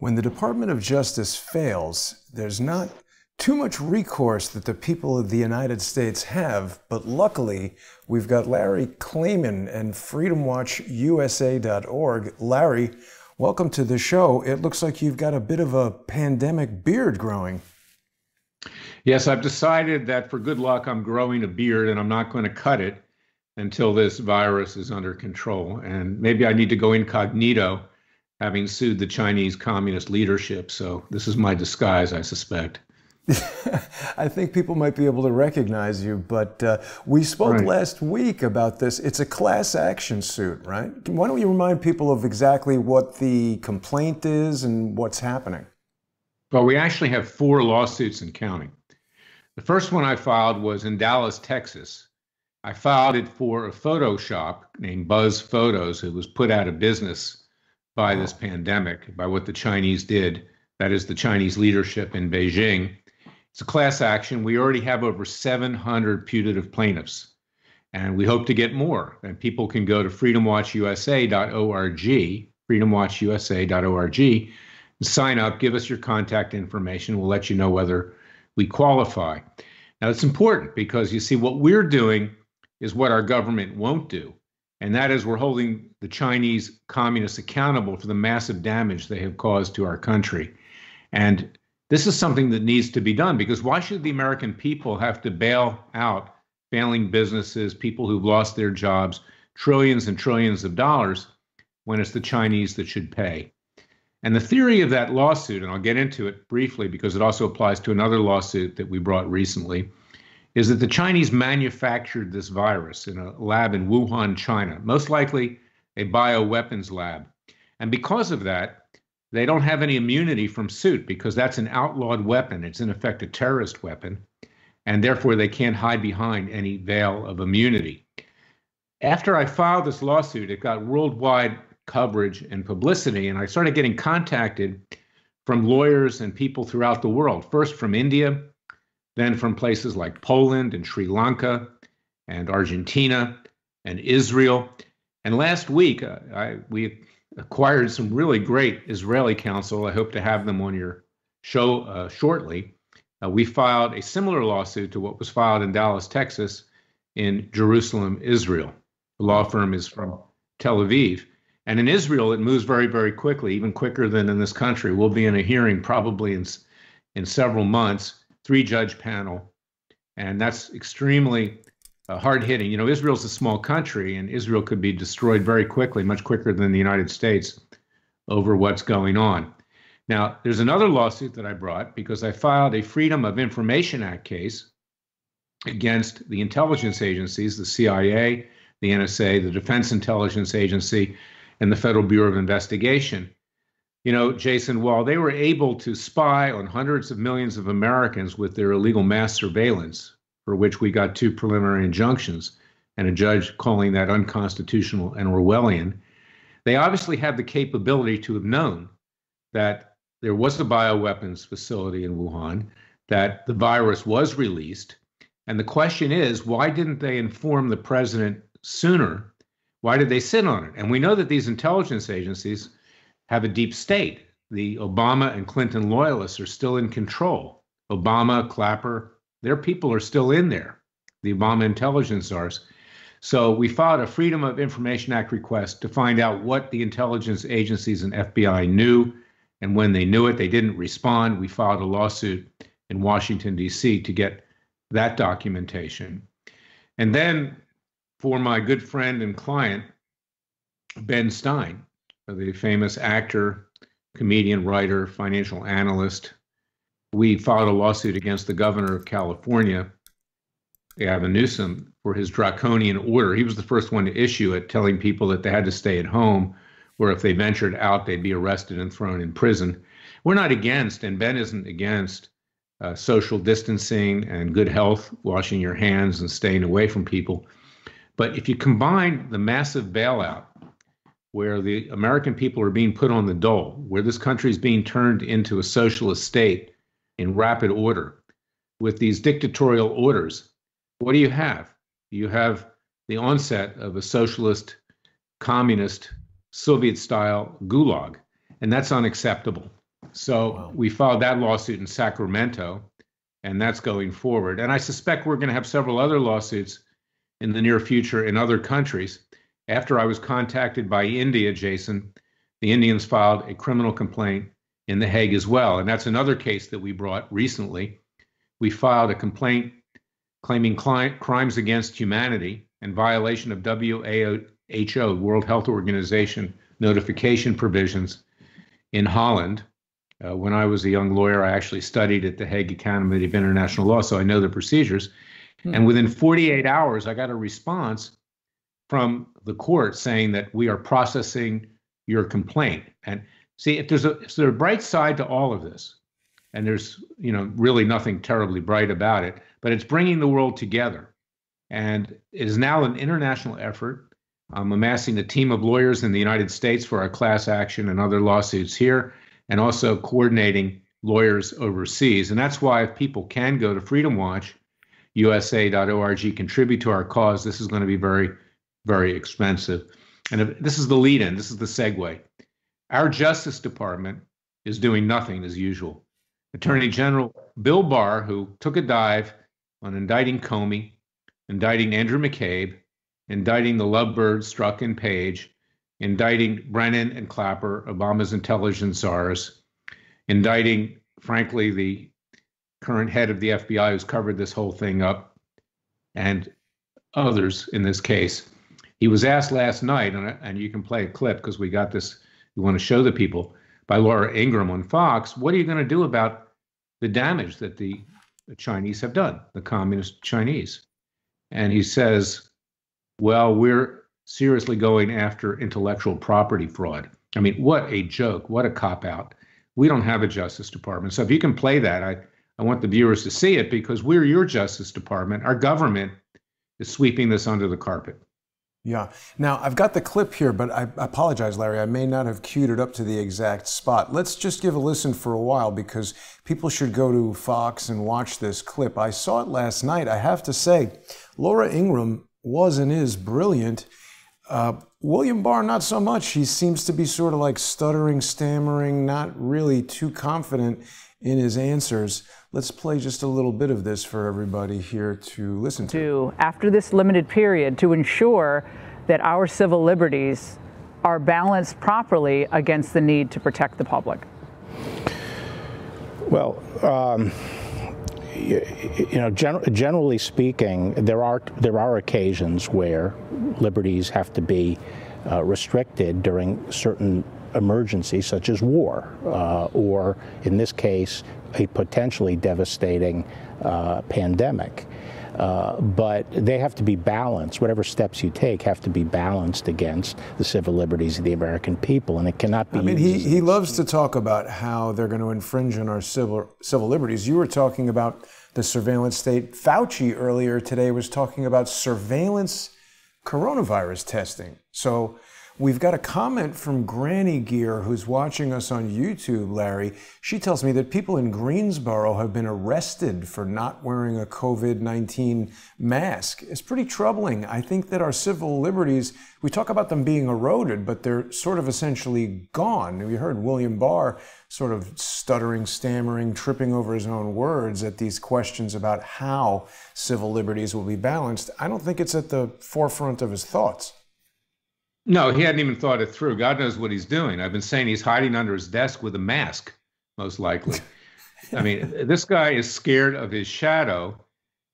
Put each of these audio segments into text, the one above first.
When the Department of Justice fails, there's not too much recourse that the people of the United States have, but luckily, we've got Larry Klayman and FreedomWatchUSA.org. Larry, welcome to the show. It looks like you've got a bit of a pandemic beard growing. Yes, I've decided that for good luck, I'm growing a beard and I'm not going to cut it until this virus is under control. And maybe I need to go incognito having sued the Chinese communist leadership. So this is my disguise, I suspect. I think people might be able to recognize you, but uh, we spoke right. last week about this. It's a class action suit, right? Why don't you remind people of exactly what the complaint is and what's happening? Well, we actually have four lawsuits in counting. The first one I filed was in Dallas, Texas. I filed it for a photo shop named Buzz Photos, who was put out of business by this pandemic, by what the Chinese did. That is the Chinese leadership in Beijing. It's a class action. We already have over 700 putative plaintiffs, and we hope to get more. And people can go to freedomwatchusa.org, freedomwatchusa.org, sign up, give us your contact information. We'll let you know whether we qualify. Now, it's important because you see, what we're doing is what our government won't do and that is we're holding the Chinese communists accountable for the massive damage they have caused to our country. And this is something that needs to be done because why should the American people have to bail out failing businesses, people who've lost their jobs, trillions and trillions of dollars when it's the Chinese that should pay? And the theory of that lawsuit, and I'll get into it briefly because it also applies to another lawsuit that we brought recently, is that the Chinese manufactured this virus in a lab in Wuhan, China, most likely a bioweapons lab. And because of that, they don't have any immunity from suit because that's an outlawed weapon. It's in effect a terrorist weapon. And therefore, they can't hide behind any veil of immunity. After I filed this lawsuit, it got worldwide coverage and publicity. And I started getting contacted from lawyers and people throughout the world, first from India, then from places like Poland and Sri Lanka and Argentina and Israel. And last week, uh, I, we acquired some really great Israeli counsel. I hope to have them on your show uh, shortly. Uh, we filed a similar lawsuit to what was filed in Dallas, Texas, in Jerusalem, Israel. The law firm is from Tel Aviv. And in Israel, it moves very, very quickly, even quicker than in this country. We'll be in a hearing probably in, in several months three judge panel. And that's extremely uh, hard hitting. You know, Israel's a small country, and Israel could be destroyed very quickly, much quicker than the United States, over what's going on. Now, there's another lawsuit that I brought because I filed a Freedom of Information Act case against the intelligence agencies, the CIA, the NSA, the Defense Intelligence Agency, and the Federal Bureau of Investigation you know, Jason, while they were able to spy on hundreds of millions of Americans with their illegal mass surveillance, for which we got two preliminary injunctions and a judge calling that unconstitutional and Orwellian, they obviously had the capability to have known that there was a bioweapons facility in Wuhan, that the virus was released. And the question is, why didn't they inform the president sooner? Why did they sit on it? And we know that these intelligence agencies have a deep state. The Obama and Clinton loyalists are still in control. Obama, Clapper, their people are still in there, the Obama intelligence czars. So we filed a Freedom of Information Act request to find out what the intelligence agencies and FBI knew. And when they knew it, they didn't respond. We filed a lawsuit in Washington, D.C. to get that documentation. And then for my good friend and client, Ben Stein, the famous actor, comedian, writer, financial analyst. We filed a lawsuit against the governor of California, Gavin Newsom, for his draconian order. He was the first one to issue it, telling people that they had to stay at home, or if they ventured out, they'd be arrested and thrown in prison. We're not against, and Ben isn't against, uh, social distancing and good health, washing your hands and staying away from people. But if you combine the massive bailout where the American people are being put on the dole, where this country is being turned into a socialist state in rapid order with these dictatorial orders, what do you have? You have the onset of a socialist, communist, Soviet style gulag, and that's unacceptable. So wow. we filed that lawsuit in Sacramento, and that's going forward. And I suspect we're going to have several other lawsuits in the near future in other countries. After I was contacted by India, Jason, the Indians filed a criminal complaint in The Hague as well. And that's another case that we brought recently. We filed a complaint claiming crimes against humanity and violation of WHO, World Health Organization, notification provisions in Holland. Uh, when I was a young lawyer, I actually studied at the Hague Academy of International Law, so I know the procedures. Hmm. And within 48 hours, I got a response from the court saying that we are processing your complaint. And see, if there's a, if there's a bright side to all of this, and there's you know really nothing terribly bright about it, but it's bringing the world together, and it is now an international effort. I'm amassing a team of lawyers in the United States for our class action and other lawsuits here, and also coordinating lawyers overseas. And that's why if people can go to Freedom Watch, USA.org, contribute to our cause, this is going to be very, very expensive. And if, this is the lead in, this is the segue. Our Justice Department is doing nothing as usual. Attorney General Bill Barr, who took a dive on indicting Comey, indicting Andrew McCabe, indicting the lovebirds Strzok and Page, indicting Brennan and Clapper, Obama's intelligence czars, indicting, frankly, the current head of the FBI who's covered this whole thing up, and others in this case. He was asked last night, and, and you can play a clip because we got this, we want to show the people, by Laura Ingraham on Fox, what are you going to do about the damage that the, Chinese have done, the communist Chinese? And he says, well, we're seriously going after intellectual property fraud. I mean, what a joke. What a cop out. We don't have a Justice Department. So if you can play that, I, I want the viewers to see it because we're your Justice Department. Our government is sweeping this under the carpet. Yeah. Now, I've got the clip here, but I apologize, Larry. I may not have queued it up to the exact spot. Let's just give a listen for a while because people should go to Fox and watch this clip. I saw it last night. I have to say, Laura Ingraham was and is brilliant. Uh, William Barr, not so much. He seems to be sort of like stuttering, stammering, not really too confident in his answers. Let's play just a little bit of this for everybody here to listen to. to. After this limited period, to ensure that our civil liberties are balanced properly against the need to protect the public? Well, um, you, you, know, gen generally speaking, there are there are occasions where liberties have to be uh, restricted during certain emergency such as war, uh, or in this case, a potentially devastating uh, pandemic. Uh, but they have to be balanced. Whatever steps you take have to be balanced against the civil liberties of the American people, and it cannot be. I mean, he, he loves to talk about how they're going to infringe on our civil civil liberties. You were talking about the surveillance state. Fauci earlier today was talking about surveillance coronavirus testing. So We've got a comment from Granny Gear who's watching us on YouTube, Larry. She tells me that people in Greensboro have been arrested for not wearing a COVID 19 mask. It's pretty troubling. I think that our civil liberties, we talk about them being eroded, but they're sort of essentially gone. We heard William Barr sort of stuttering, stammering, tripping over his own words at these questions about how civil liberties will be balanced. I don't think it's at the forefront of his thoughts. No, he hadn't even thought it through. God knows what he's doing. I've been saying he's hiding under his desk with a mask, most likely. I mean, this guy is scared of his shadow.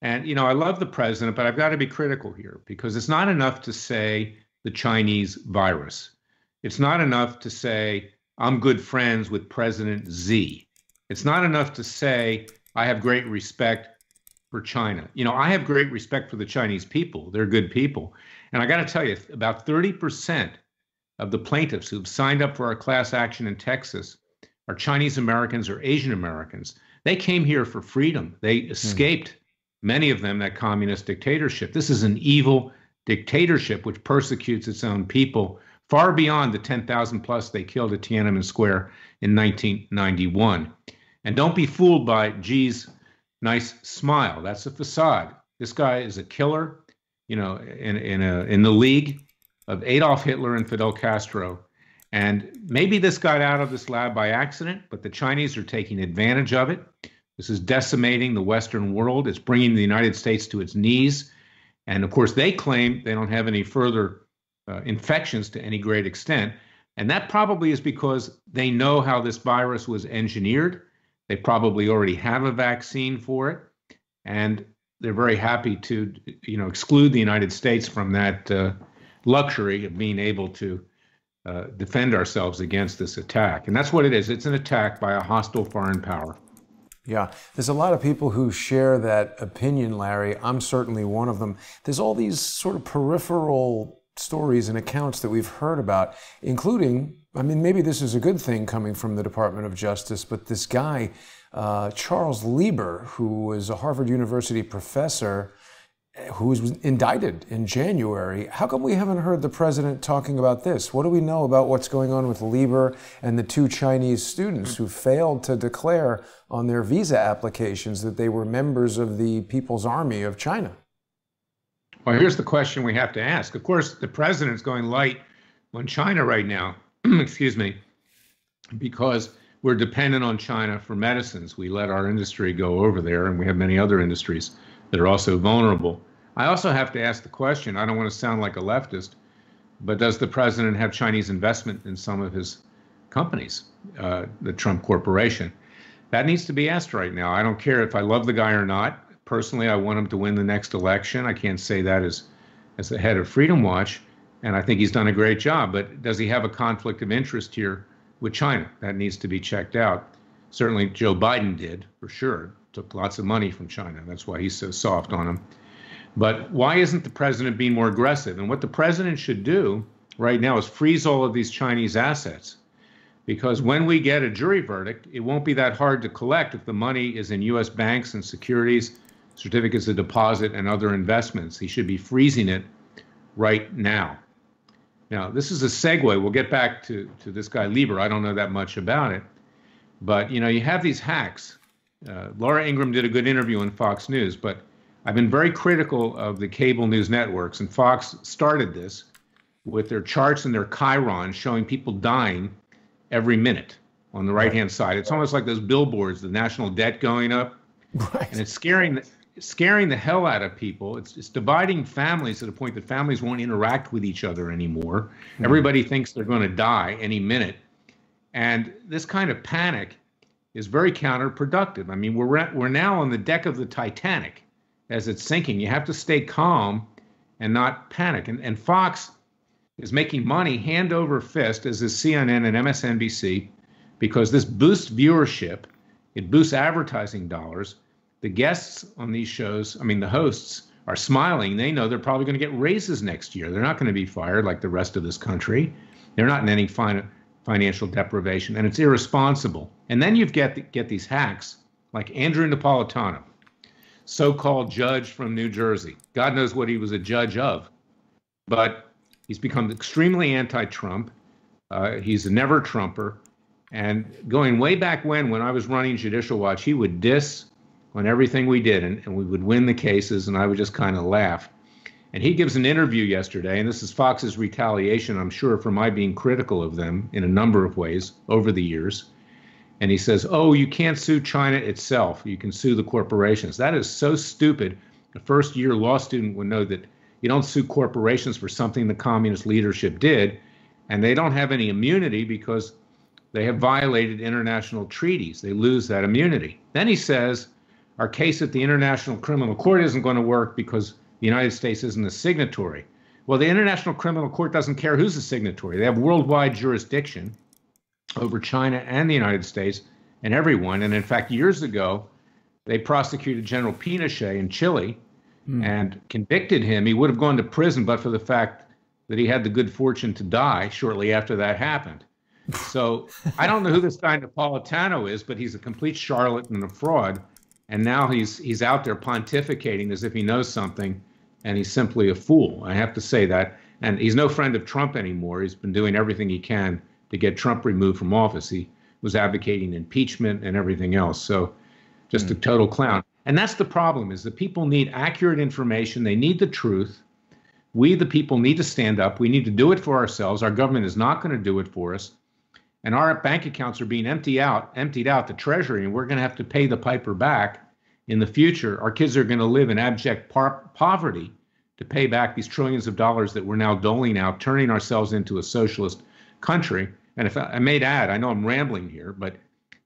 And, you know, I love the president, but I've got to be critical here because it's not enough to say the Chinese virus. It's not enough to say, I'm good friends with President Xi. It's not enough to say, I have great respect for China. You know, I have great respect for the Chinese people. They're good people. And I got to tell you, about 30% of the plaintiffs who've signed up for our class action in Texas are Chinese Americans or Asian Americans. They came here for freedom. They hmm. escaped, mm. many of them, that communist dictatorship. This is an evil dictatorship which persecutes its own people far beyond the 10,000 plus they killed at Tiananmen Square in 1991. And don't be fooled by Xi's nice smile. That's a facade. This guy is a killer you know, in in a in the league of Adolf Hitler and Fidel Castro, And maybe this got out of this lab by accident, but the Chinese are taking advantage of it. This is decimating the Western world. It's bringing the United States to its knees. And of course, they claim they don't have any further uh, infections to any great extent. And that probably is because they know how this virus was engineered. They probably already have a vaccine for it. And they're very happy to, you know, exclude the United States from that uh, luxury of being able to uh, defend ourselves against this attack. And that's what it is. It's an attack by a hostile foreign power. Yeah, there's a lot of people who share that opinion, Larry. I'm certainly one of them. There's all these sort of peripheral stories and accounts that we've heard about, including, I mean, maybe this is a good thing coming from the Department of Justice, but this guy, uh, Charles Lieber, who was a Harvard University professor, who was indicted in January. How come we haven't heard the president talking about this? What do we know about what's going on with Lieber and the two Chinese students who failed to declare on their visa applications that they were members of the People's Army of China? Well, here's the question we have to ask. Of course, the president's going light on China right now, excuse me, because we're dependent on China for medicines. We let our industry go over there, and we have many other industries that are also vulnerable. I also have to ask the question I don't want to sound like a leftist, but does the president have Chinese investment in some of his companies, uh, the Trump Corporation? That needs to be asked right now. I don't care if I love the guy or not. Personally, I want him to win the next election. I can't say that as, as the head of Freedom Watch, and I think he's done a great job. But does he have a conflict of interest here with China? That needs to be checked out. Certainly, Joe Biden did, for sure. Took lots of money from China. That's why he's so soft on him. But why isn't the president being more aggressive? And what the president should do right now is freeze all of these Chinese assets. Because when we get a jury verdict, it won't be that hard to collect if the money is in U.S. banks and securities, certificates of deposit, and other investments. He should be freezing it right now. Now, this is a segue. We'll get back to, to this guy Lieber. I don't know that much about it. But, you know, you have these hacks. Uh, Laura Ingraham did a good interview on Fox News, but I've been very critical of the cable news networks, and Fox started this with their charts and their chyrons showing people dying every minute on the right hand side. It's almost like those billboards, the national debt going up, right. and it's scaring scaring the hell out of people. It's it's dividing families to the point that families won't interact with each other anymore. Mm-hmm. Everybody thinks they're going to die any minute, and this kind of panic is very counterproductive. I mean, we're we're now on the deck of the Titanic as it's sinking. You have to stay calm and not panic. And, and Fox is making money hand over fist, as is CNN and MSNBC, because this boosts viewership, it boosts advertising dollars. The guests on these shows, I mean, the hosts, are smiling. They know they're probably going to get raises next year. They're not going to be fired like the rest of this country. They're not in any fin- financial deprivation, and it's irresponsible. And then you get get these hacks like Andrew Napolitano so called judge from New Jersey. God knows what he was a judge of. But he's become extremely anti Trump. Uh, he's a never Trumper. And going way back when, when I was running Judicial Watch, he would diss on everything we did, and, and we would win the cases, and I would just kind of laugh. And he gives an interview yesterday, and this is Fox's retaliation, I'm sure, for my being critical of them in a number of ways over the years and he says, "Oh, you can't sue China itself. You can sue the corporations." That is so stupid. A first-year law student would know that you don't sue corporations for something the communist leadership did, and they don't have any immunity because they have violated international treaties. They lose that immunity. Then he says, "Our case at the International Criminal Court isn't going to work because the United States isn't a signatory." Well, the International Criminal Court doesn't care who's a signatory. They have worldwide jurisdiction over China and the United States and everyone. And in fact, years ago, they prosecuted General Pinochet in Chile mm. and convicted him. He would have gone to prison, but for the fact that he had the good fortune to die shortly after that happened. So I don't know who this guy Napolitano is, but he's a complete charlatan and a fraud. And now he's he's out there pontificating as if he knows something, and he's simply a fool. I have to say that. And he's no friend of Trump anymore. He's been doing everything he can to get Trump removed from office. He was advocating impeachment and everything else. So just mm. a total clown. And that's the problem is that people need accurate information. They need the truth. We, the people, need to stand up. We need to do it for ourselves. Our government is not going to do it for us. And our bank accounts are being emptied out, emptied out the treasury, and we're going to have to pay the piper back in the future. Our kids are going to live in abject par- poverty to pay back these trillions of dollars that we're now doling out, turning ourselves into a socialist country. And if I, I may add, I know I'm rambling here, but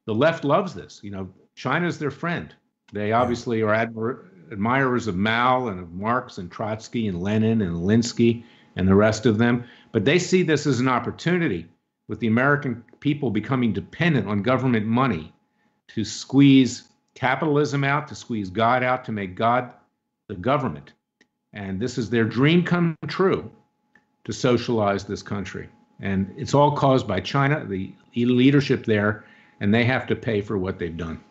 the left loves this. You know, China's their friend. They obviously are admir- admirers of Mao and of Marx and Trotsky and Lenin and Linsky and the rest of them. But they see this as an opportunity with the American people becoming dependent on government money to squeeze capitalism out, to squeeze God out, to make God the government. And this is their dream come true to socialize this country. And it's all caused by China, the leadership there, and they have to pay for what they've done.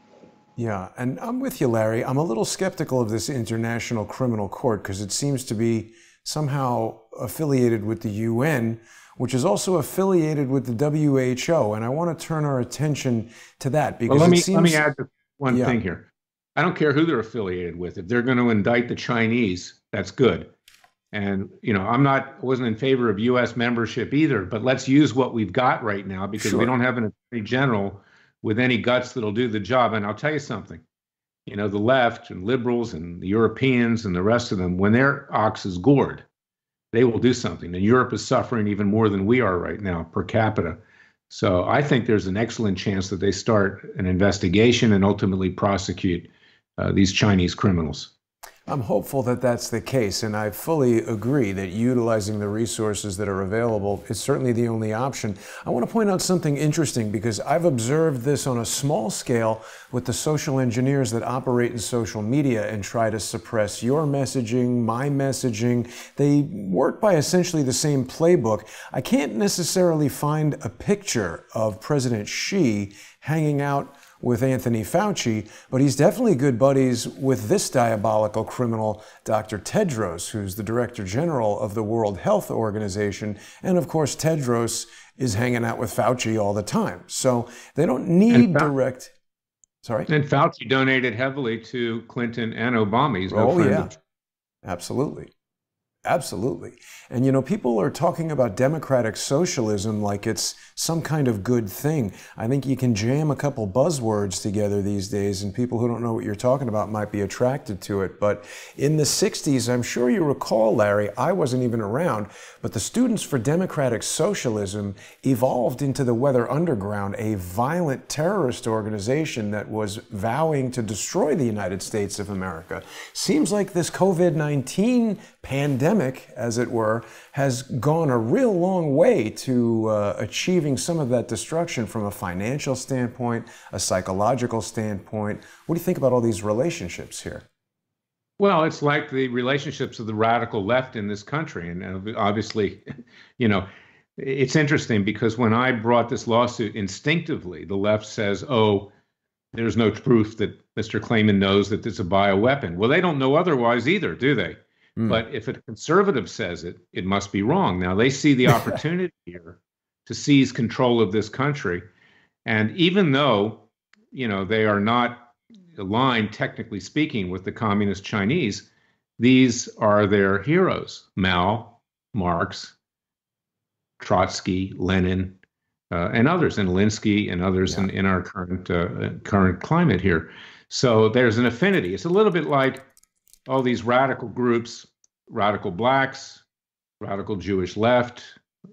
Yeah, and I'm with you, Larry. I'm a little skeptical of this International Criminal Court because it seems to be somehow affiliated with the UN, which is also affiliated with the WHO. And I want to turn our attention to that because well, let me seems... let me add one yeah. thing here. I don't care who they're affiliated with. If they're going to indict the Chinese, that's good. And you know, I'm not wasn't in favor of U.S. membership either. But let's use what we've got right now because sure. we don't have an attorney general with any guts that'll do the job. And I'll tell you something, you know, the left and liberals and the Europeans and the rest of them, when their ox is gored, they will do something. And Europe is suffering even more than we are right now per capita. So I think there's an excellent chance that they start an investigation and ultimately prosecute uh, these Chinese criminals. I'm hopeful that that's the case, and I fully agree that utilizing the resources that are available is certainly the only option. I want to point out something interesting because I've observed this on a small scale with the social engineers that operate in social media and try to suppress your messaging, my messaging. They work by essentially the same playbook. I can't necessarily find a picture of President Xi hanging out with Anthony Fauci, but he's definitely good buddies with this diabolical criminal, Dr. Tedros, who's the Director General of the World Health Organization. And of course, Tedros is hanging out with Fauci all the time. So they don't need direct. Sorry? And Fauci donated heavily to Clinton and Obama. He's no oh, yeah. Of- Absolutely. Absolutely. And you know, people are talking about democratic socialism like it's some kind of good thing. I think you can jam a couple buzzwords together these days, and people who don't know what you're talking about might be attracted to it. But in the 60s, I'm sure you recall, Larry, I wasn't even around, but the Students for Democratic Socialism evolved into the Weather Underground, a violent terrorist organization that was vowing to destroy the United States of America. Seems like this COVID 19 pandemic, as it were, has gone a real long way to uh, achieving some of that destruction from a financial standpoint, a psychological standpoint. What do you think about all these relationships here? Well, it's like the relationships of the radical left in this country. And obviously, you know, it's interesting because when I brought this lawsuit, instinctively, the left says, oh, there's no proof that Mr. Klayman knows that it's a bioweapon. Well, they don't know otherwise either, do they? Mm. But if a conservative says it, it must be wrong. Now they see the opportunity here to seize control of this country. And even though, you know, they are not aligned, technically speaking, with the communist Chinese, these are their heroes Mao, Marx, Trotsky, Lenin, uh, and others, and Alinsky and others yeah. in, in our current uh, current climate here. So there's an affinity. It's a little bit like all these radical groups, radical blacks, radical Jewish left.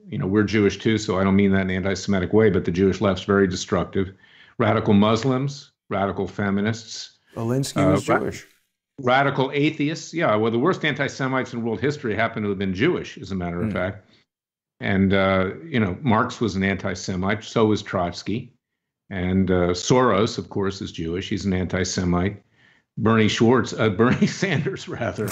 You know, we're Jewish too, so I don't mean that in an anti-Semitic way, but the Jewish left's very destructive. Radical Muslims, radical feminists. Alinsky uh, was Jewish. Ra- radical atheists. Yeah, well, the worst anti-Semites in world history happen to have been Jewish, as a matter of mm. fact. And uh, you know, Marx was an anti-Semite. So was Trotsky. And uh, Soros, of course, is Jewish. He's an anti-Semite. Bernie Schwartz, uh, Bernie Sanders, rather.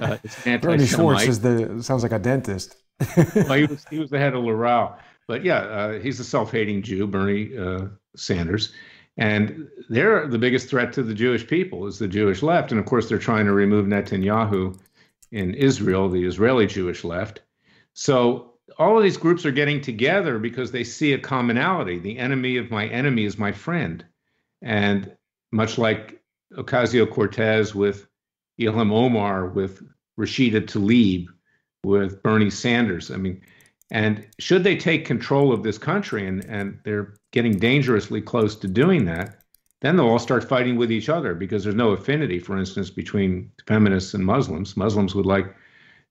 Uh, Bernie Schwartz is the sounds like a dentist. well, he was he was the head of Loral, but yeah, uh, he's a self-hating Jew, Bernie uh, Sanders, and they're the biggest threat to the Jewish people is the Jewish left, and of course they're trying to remove Netanyahu in Israel, the Israeli Jewish left. So all of these groups are getting together because they see a commonality. The enemy of my enemy is my friend, and much like Ocasio Cortez with Ilhan Omar with Rashida Tlaib with Bernie Sanders. I mean, and should they take control of this country, and, and they're getting dangerously close to doing that, then they'll all start fighting with each other because there's no affinity, for instance, between feminists and Muslims. Muslims would like,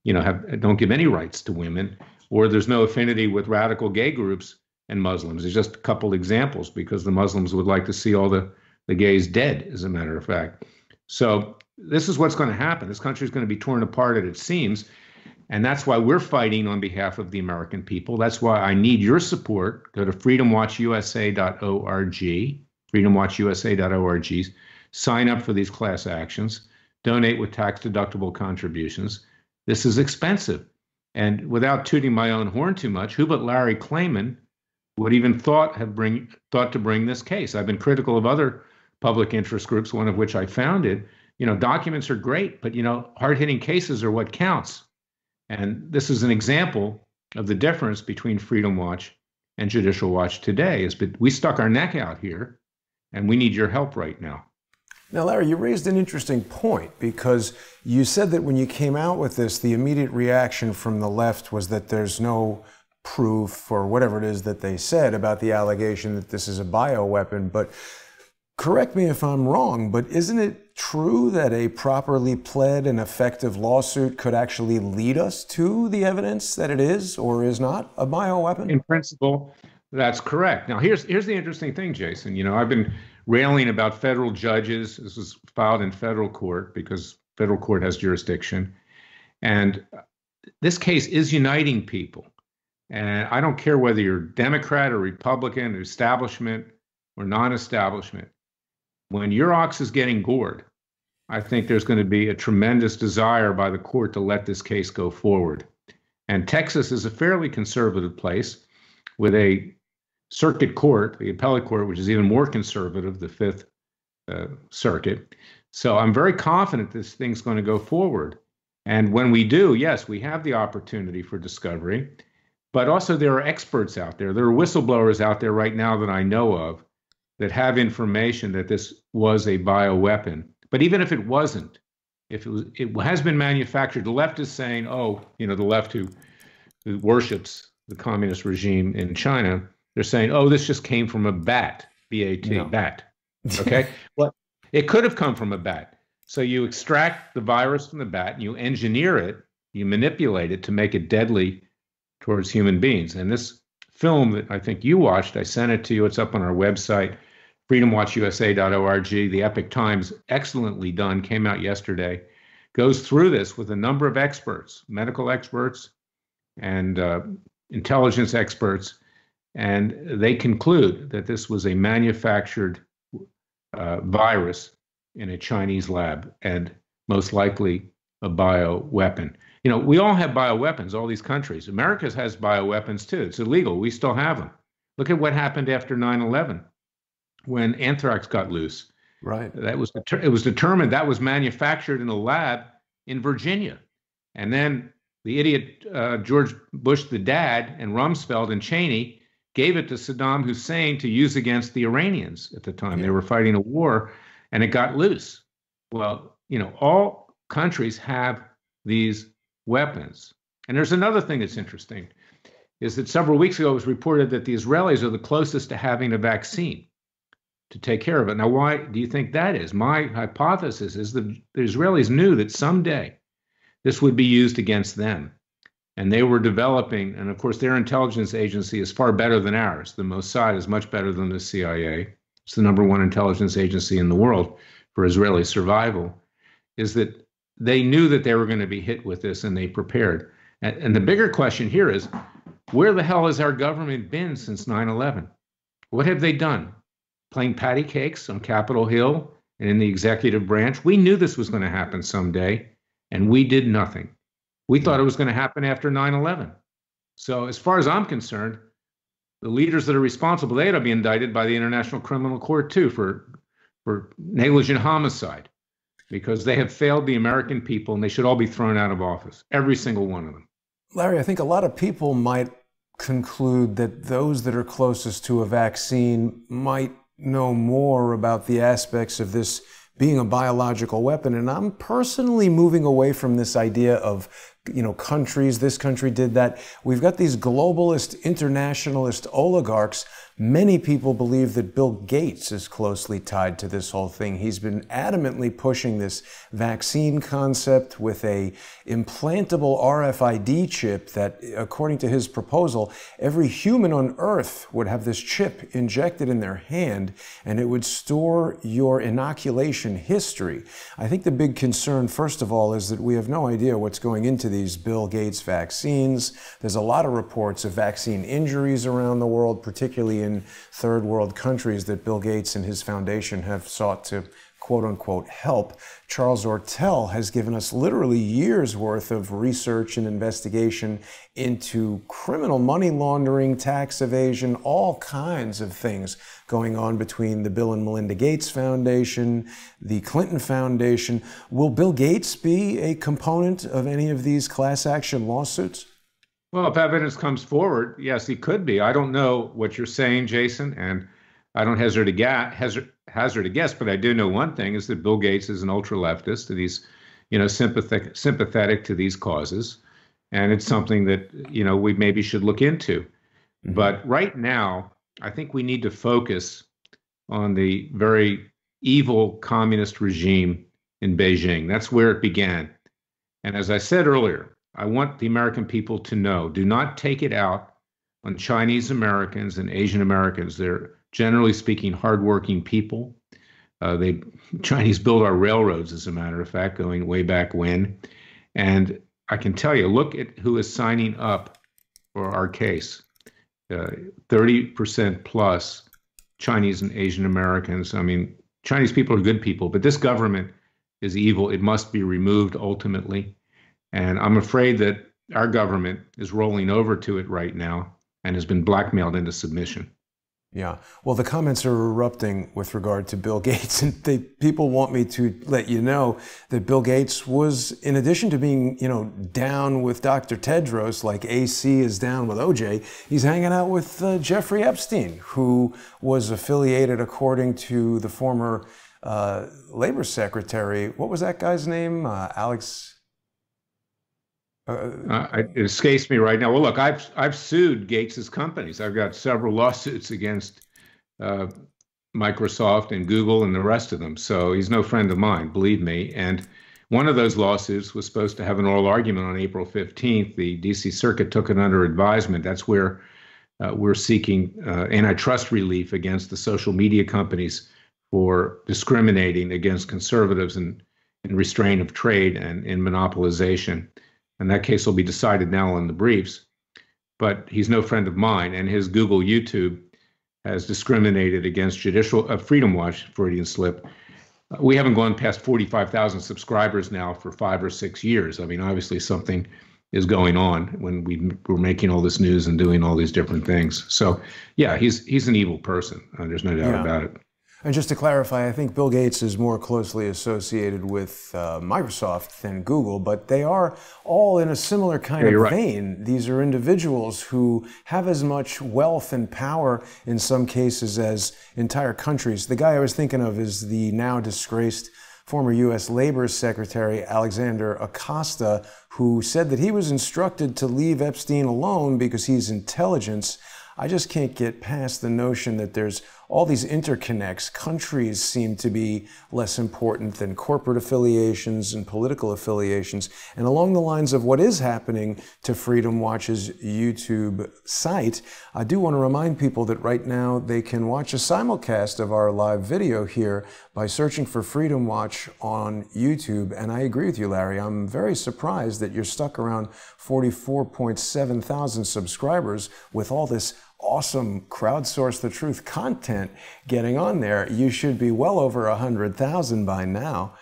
you know, have don't give any rights to women, or there's no affinity with radical gay groups and Muslims. There's just a couple examples because the Muslims would like to see all the, the gays dead, as a matter of fact. So this is what's going to happen. This country is going to be torn apart at its seams. And that's why we're fighting on behalf of the American people. That's why I need your support. Go to freedomwatchusa.org freedomwatchusa.org. Sign up for these class actions. Donate with tax deductible contributions. This is expensive. And without tooting my own horn too much, who but Larry Klayman would even thought have bring thought to bring this case? I've been critical of other public interest groups, one of which I founded. You know, documents are great, but you know, hard-hitting cases are what counts. And this is an example of the difference between Freedom Watch and Judicial Watch today. Is but we stuck our neck out here and we need your help right now. Now, Larry, you raised an interesting point because you said that when you came out with this, the immediate reaction from the left was that there's no proof or whatever it is that they said about the allegation that this is a bioweapon. But correct me if I'm wrong, but isn't it true that a properly pled and effective lawsuit could actually lead us to the evidence that it is or is not a bioweapon? In principle, that's correct. Now, here's here's the interesting thing, Jason. You know, I've been railing about federal judges. This was filed in federal court because federal court has jurisdiction, and this case is uniting people. And I don't care whether you're Democrat or Republican, establishment or non-establishment. When your ox is getting gored, I think there's going to be a tremendous desire by the court to let this case go forward. And Texas is a fairly conservative place with a circuit court, the appellate court, which is even more conservative, the Fifth uh, Circuit. So I'm very confident this thing's going to go forward. And when we do, yes, we have the opportunity for discovery. But also, there are experts out there. There are whistleblowers out there right now that I know of that have information that this was a bioweapon. But even if it wasn't, if it was, it has been manufactured. The left is saying, oh, you know, the left who, who worships the communist regime in China they're saying, oh, this just came from a bat, B A T, no. bat. Okay. well, it could have come from a bat. So you extract the virus from the bat and you engineer it, you manipulate it to make it deadly towards human beings. And this film that I think you watched, I sent it to you. It's up on our website, freedomwatchusa.org. The Epoch Times, excellently done, came out yesterday, goes through this with a number of experts, medical experts and uh, intelligence experts, and they conclude that this was a manufactured uh, virus in a Chinese lab and most likely a bioweapon. You know, we all have bioweapons, all these countries. America has bioweapons too. It's illegal. We still have them. Look at what happened after 9 11 when anthrax got loose. Right. That was it was determined that was manufactured in a lab in Virginia. And then the idiot uh, George Bush, the dad, and Rumsfeld and Cheney gave it to Saddam Hussein to use against the Iranians at the time. Yeah. They were fighting a war and it got loose. Well, you know, all countries have these weapons. And there's another thing that's interesting is that several weeks ago it was reported that the Israelis are the closest to having a vaccine to take care of it. Now, why do you think that is? My hypothesis is that the Israelis knew that someday this would be used against them and they were developing, and of course, their intelligence agency is far better than ours. The Mossad is much better than the CIA. It's the number one intelligence agency in the world for Israeli survival. Is that they knew that they were going to be hit with this and they prepared. And, and the bigger question here is where the hell has our government been since 9 11? What have they done? Playing patty cakes on Capitol Hill and in the executive branch? We knew this was going to happen someday, and we did nothing. We thought it was going to happen after 9 11. So, as far as I'm concerned, the leaders that are responsible, they ought to be indicted by the International Criminal Court too for, for negligent homicide because they have failed the American people and they should all be thrown out of office, every single one of them. Larry, I think a lot of people might conclude that those that are closest to a vaccine might know more about the aspects of this being a biological weapon. And I'm personally moving away from this idea of you know, countries. This country did that. We've got these globalist, internationalist oligarchs Many people believe that Bill Gates is closely tied to this whole thing. He's been adamantly pushing this vaccine concept with a implantable RFID chip that, according to his proposal, every human on earth would have this chip injected in their hand and it would store your inoculation history. I think the big concern, first of all, is that we have no idea what's going into these Bill Gates vaccines. There's a lot of reports of vaccine injuries around the world, particularly in third world countries that Bill Gates and his foundation have sought to quote unquote help. Charles Ortel has given us literally years worth of research and investigation into criminal money laundering, tax evasion, all kinds of things going on between the Bill and Melinda Gates Foundation, the Clinton Foundation. Will Bill Gates be a component of any of these class action lawsuits? Well, if evidence comes forward, yes, he could be. I don't know what you're saying, Jason, and I don't hazard a, ga- hazard, hazard a guess, but I do know one thing is that Bill Gates is an ultra leftist and he's, you know, sympathetic sympathetic to these causes, and it's something that you know we maybe should look into. Mm-hmm. But right now, I think we need to focus on the very evil communist regime in Beijing. That's where it began. And as I said earlier, I want the American people to know do not take it out on Chinese Americans and Asian Americans. They're generally speaking hardworking people. Uh, they Chinese built our railroads, as a matter of fact, going way back when. And I can tell you, look at who is signing up for our case. Uh, 30% plus Chinese and Asian Americans. I mean, Chinese people are good people, but this government is evil. It must be removed ultimately. And I'm afraid that our government is rolling over to it right now and has been blackmailed into submission. Yeah. Well, the comments are erupting with regard to Bill Gates, and they, people want me to let you know that Bill Gates was, in addition to being, you know, down with Dr. Tedros, like AC is down with OJ, he's hanging out with uh, Jeffrey Epstein, who was affiliated, according to the former uh, labor secretary. What was that guy's name? Uh, Alex. Uh, uh, it escapes me right now. Well, look, I've I've sued Gates's companies. I've got several lawsuits against uh, Microsoft and Google and the rest of them. So he's no friend of mine, believe me. And one of those lawsuits was supposed to have an oral argument on April 15th. The D.C. Circuit took it under advisement. That's where uh, we're seeking uh, antitrust relief against the social media companies for discriminating against conservatives and, and restraint of trade and in monopolization and that case will be decided now in the briefs. But he's no friend of mine, and his Google YouTube has discriminated against judicial uh, Freedom Watch Freudian slip. Uh, we haven't gone past 45,000 subscribers now for five or six years. I mean, obviously something is going on when we were making all this news and doing all these different things. So, yeah, he's he's an evil person. Uh, there's no doubt yeah. about it. And just to clarify, I think Bill Gates is more closely associated with uh, Microsoft than Google, but they are all in a similar kind yeah, of vein. These are individuals who have as much wealth and power in some cases as entire countries. The guy I was thinking of is the now disgraced former U.S. Labor Secretary Alexander Acosta, who said that he was instructed to leave Epstein alone because he's intelligence. I just can't get past the notion that there's all these interconnects. Countries seem to be less important than corporate affiliations and political affiliations. And along the lines of what is happening to Freedom Watch's YouTube site, I do want to remind people that right now they can watch a simulcast of our live video here by searching for Freedom Watch on YouTube. And I agree with you, Larry. I'm very surprised that you're stuck around 44.7 thousand subscribers with all this awesome crowdsource the truth content getting on there. You should be well over 100,000 by now.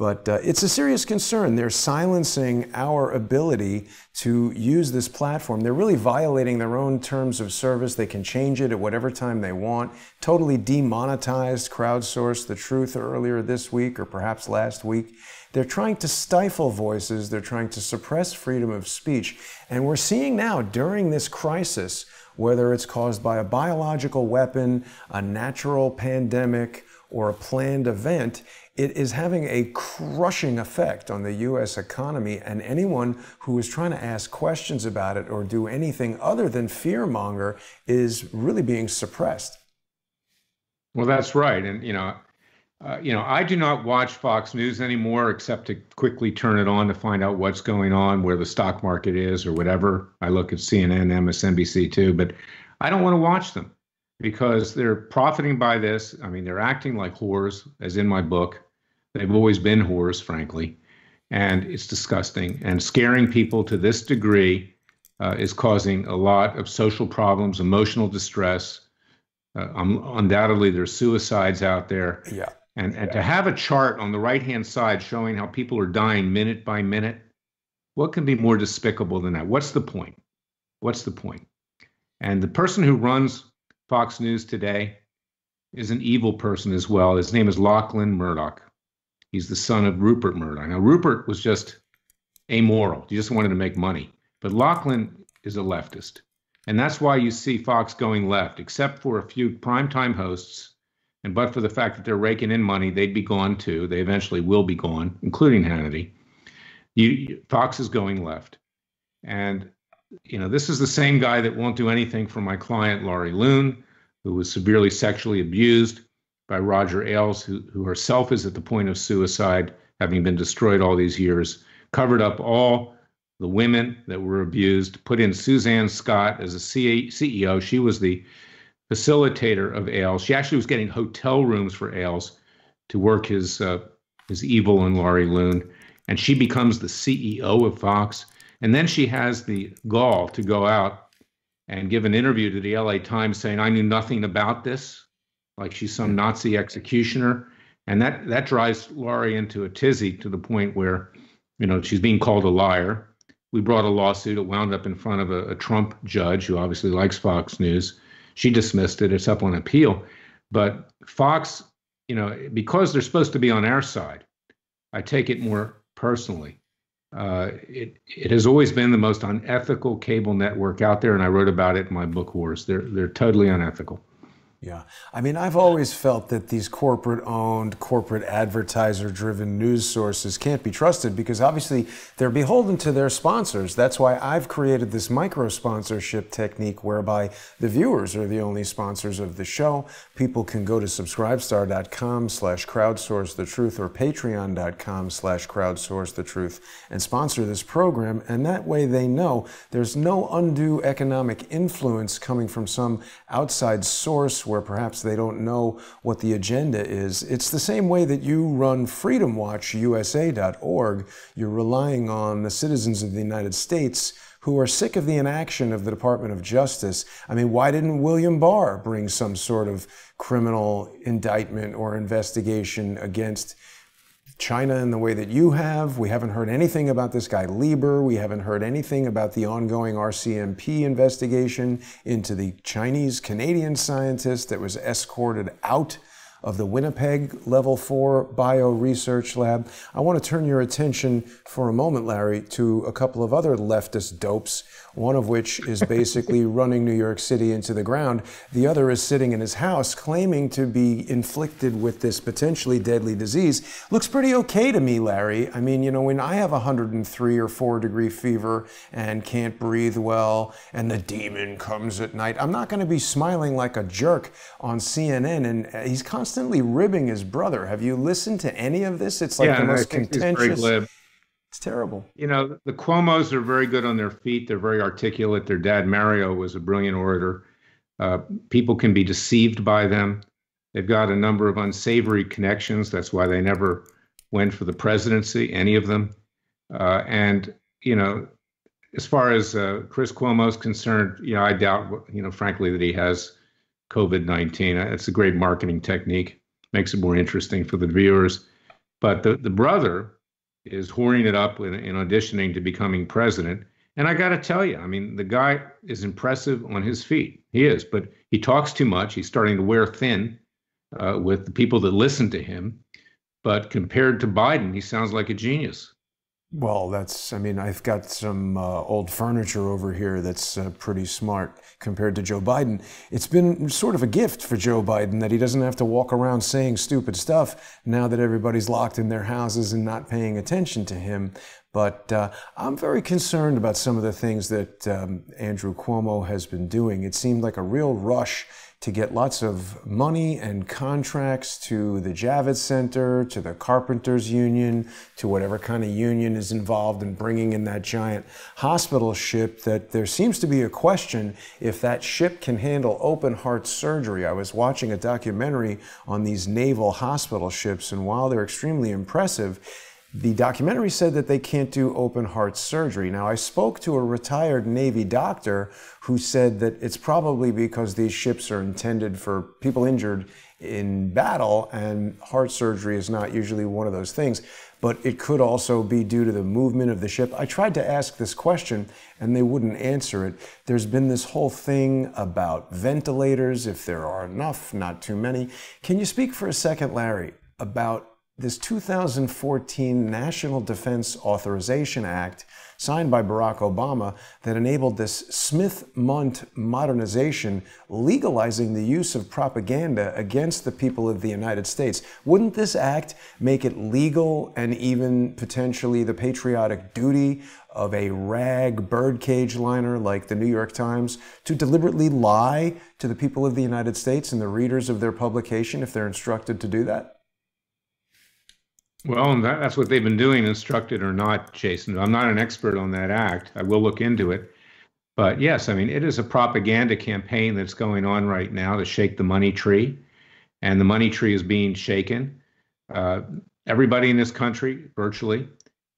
But uh, it's a serious concern. They're silencing our ability to use this platform. They're really violating their own terms of service. They can change it at whatever time they want. Totally demonetized crowdsource the truth earlier this week or perhaps last week. They're trying to stifle voices. They're trying to suppress freedom of speech. And we're seeing now during this crisis whether it's caused by a biological weapon, a natural pandemic, or a planned event, it is having a crushing effect on the U.S. economy. And anyone who is trying to ask questions about it or do anything other than fearmonger is really being suppressed. Well, that's right. And, you know, uh, you know, I do not watch Fox News anymore except to quickly turn it on to find out what's going on, where the stock market is, or whatever. I look at CNN, MSNBC too, but I don't want to watch them because they're profiting by this. I mean, they're acting like whores, as in my book. They've always been whores, frankly, and it's disgusting. And scaring people to this degree uh, is causing a lot of social problems, emotional distress. Uh, um, undoubtedly, there's suicides out there. Yeah. And, and to have a chart on the right hand side showing how people are dying minute by minute, what can be more despicable than that? What's the point? What's the point? And the person who runs Fox News today is an evil person as well. His name is Lachlan Murdoch. He's the son of Rupert Murdoch. Now, Rupert was just amoral. He just wanted to make money. But Lachlan is a leftist. And that's why you see Fox going left, except for a few primetime hosts. And but for the fact that they're raking in money, they'd be gone too. They eventually will be gone, including Hannity. You, Fox is going left. And you know, this is the same guy that won't do anything for my client, Laurie Luhn, who was severely sexually abused by Roger Ailes, who, who herself is at the point of suicide, having been destroyed all these years, covered up all the women that were abused, put in Suzanne Scott as a CEO. She was the facilitator of Ailes. She actually was getting hotel rooms for Ailes to work his uh, his evil and Laurie Luhn, and she becomes the CEO of Fox. And then she has the gall to go out and give an interview to the LA Times saying, I knew nothing about this, like she's some Nazi executioner. And that, that drives Laurie into a tizzy to the point where, you know, she's being called a liar. We brought a lawsuit. It wound up in front of a, a Trump judge who obviously likes Fox News. She dismissed it. It's up on appeal. But Fox, you know, because they're supposed to be on our side, I take it more personally. Uh, it it has always been the most unethical cable network out there, and I wrote about it in my book Whores. They're they're totally unethical. Yeah. I mean, I've always felt that these corporate owned, corporate advertiser driven news sources can't be trusted because obviously they're beholden to their sponsors. That's why I've created this micro sponsorship technique whereby the viewers are the only sponsors of the show. People can go to subscribestar.com slash crowdsource the truth or patreon.com slash crowdsource the truth and sponsor this program. And that way they know there's no undue economic influence coming from some outside source where perhaps they don't know what the agenda is. It's the same way that you run freedomwatchusa.org. You're relying on the citizens of the United States who are sick of the inaction of the Department of Justice. I mean, why didn't William Barr bring some sort of criminal indictment or investigation against China in the way that you have. We haven't heard anything about this guy Lieber. We haven't heard anything about the ongoing RCMP investigation into the Chinese Canadian scientist that was escorted out of the Winnipeg Level 4 Bio Research Lab. I want to turn your attention for a moment, Larry, to a couple of other leftist dopes one of which is basically running New York City into the ground. The other is sitting in his house claiming to be inflicted with this potentially deadly disease. Looks pretty okay to me, Larry. I mean, you know, when I have 103 or 4 degree fever and can't breathe well and the demon comes at night, I'm not going to be smiling like a jerk on CNN. And uh, he's constantly ribbing his brother. Have you listened to any of this? It's like yeah, the most contentious. It's terrible. You know, the Cuomo's are very good on their feet. They're very articulate. Their dad, Mario, was a brilliant orator. Uh, people can be deceived by them. They've got a number of unsavory connections. That's why they never went for the presidency, any of them. Uh, and, you know, as far as uh, Chris is concerned, you know, I doubt, you know, frankly, that he has COVID 19. It's a great marketing technique, makes it more interesting for the viewers. But the, the brother, is whoring it up in, in auditioning to becoming president. And I got to tell you, I mean, the guy is impressive on his feet. He is, but he talks too much. He's starting to wear thin uh, with the people that listen to him. But compared to Biden, he sounds like a genius. Well, that's, I mean, I've got some uh, old furniture over here that's uh, pretty smart compared to Joe Biden. It's been sort of a gift for Joe Biden that he doesn't have to walk around saying stupid stuff now that everybody's locked in their houses and not paying attention to him. But uh, I'm very concerned about some of the things that um, Andrew Cuomo has been doing. It seemed like a real rush to get lots of money and contracts to the Javits Center, to the Carpenters Union, to whatever kind of union is involved in bringing in that giant hospital ship. That there seems to be a question if that ship can handle open heart surgery. I was watching a documentary on these naval hospital ships, and while they're extremely impressive, the documentary said that they can't do open heart surgery. Now, I spoke to a retired Navy doctor who said that it's probably because these ships are intended for people injured in battle, and heart surgery is not usually one of those things. But it could also be due to the movement of the ship. I tried to ask this question and they wouldn't answer it. There's been this whole thing about ventilators, if there are enough, not too many. Can you speak for a second, Larry, about this 2014 National Defense Authorization Act signed by Barack Obama that enabled this Smith Mundt modernization, legalizing the use of propaganda against the people of the United States. Wouldn't this act make it legal and even potentially the patriotic duty of a rag birdcage liner like the New York Times to deliberately lie to the people of the United States and the readers of their publication if they're instructed to do that? Well, and that, that's what they've been doing, instructed or not, Jason. I'm not an expert on that act. I will look into it. But yes, I mean, it is a propaganda campaign that's going on right now to shake the money tree. And the money tree is being shaken. Uh, everybody in this country, virtually,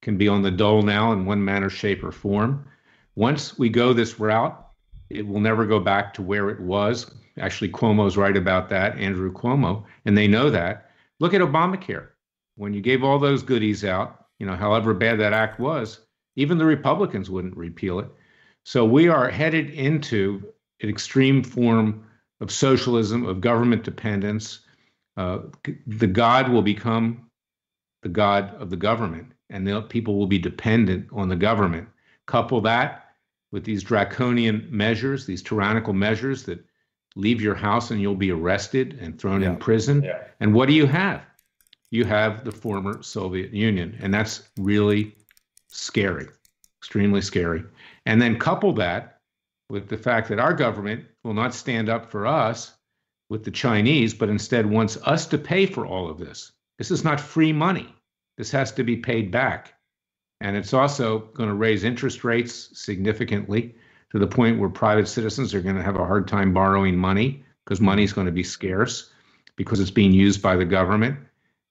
can be on the dole now in one manner, shape, or form. Once we go this route, it will never go back to where it was. Actually, Cuomo's right about that, Andrew Cuomo, and they know that. Look at Obamacare when you gave all those goodies out, you know, however bad that act was, even the Republicans wouldn't repeal it. So we are headed into an extreme form of socialism, of government dependence. Uh, the God will become the God of the government, and the people will be dependent on the government. Couple that with these draconian measures, these tyrannical measures that leave your house and you'll be arrested and thrown yeah. in prison. Yeah. And what do you have? You have the former Soviet Union. And that's really scary, extremely scary. And then couple that with the fact that our government will not stand up for us with the Chinese, but instead wants us to pay for all of this. This is not free money. This has to be paid back. And it's also going to raise interest rates significantly to the point where private citizens are going to have a hard time borrowing money because money is going to be scarce because it's being used by the government